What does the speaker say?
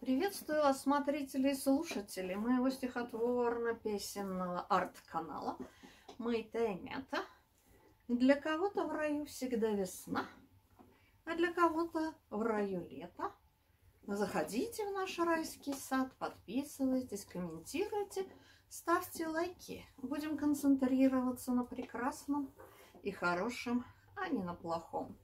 Приветствую вас, смотрители и слушатели моего стихотворно-песенного арт-канала Мэйта и Мята. Для кого-то в раю всегда весна, а для кого-то в раю лето. Заходите в наш райский сад, подписывайтесь, комментируйте, ставьте лайки. Будем концентрироваться на прекрасном и хорошем, а не на плохом.